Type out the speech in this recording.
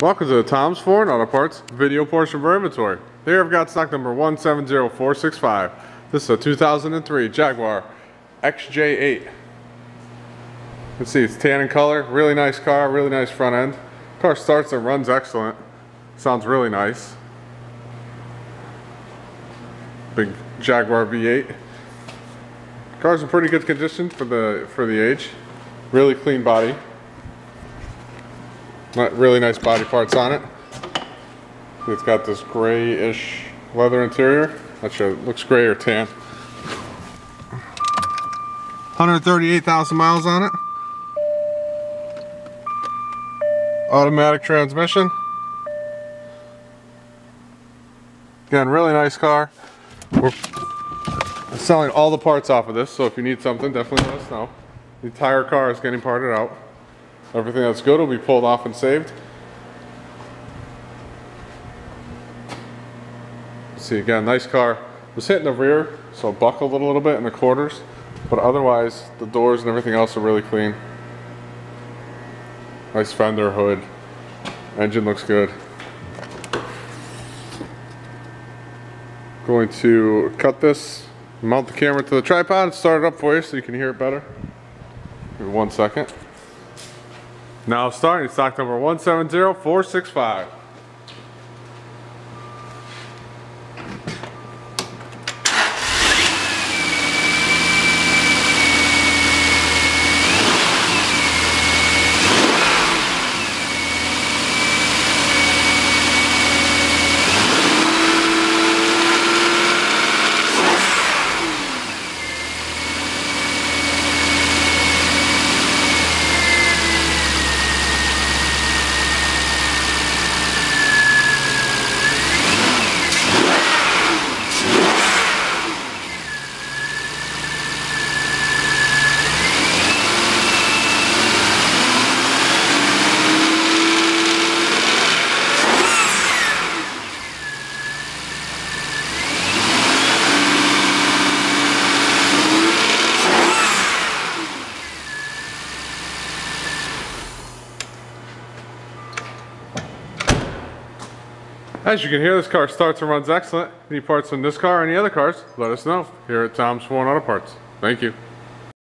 Welcome to the Tom's Foreign Auto Parts video portion of our inventory. Here I've got stock number 170465. This is a 2003 Jaguar XJ8. Let's see, it's tan in color, really nice car, really nice front end. Car starts and runs excellent. Sounds really nice. Big Jaguar V8. Car's in pretty good condition for the for the age. Really clean body. Really nice body parts on it. It's got this grayish leather interior. Not sure, it looks gray or tan. 138,000 miles on it. Automatic transmission. Again, really nice car. We're selling all the parts off of this, so if you need something, definitely let us know. The entire car is getting parted out. Everything that's good will be pulled off and saved. See again, nice car. Was hitting the rear, so buckled a little bit in the quarters, but otherwise the doors and everything else are really clean. Nice fender hood. Engine looks good. Going to cut this, mount the camera to the tripod, and start it up for you so you can hear it better. Give one second. Now starting stock number 170465. As you can hear, this car starts and runs excellent. Any parts on this car or any other cars, let us know here at Tom's Foreign Auto Parts. Thank you.